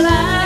I.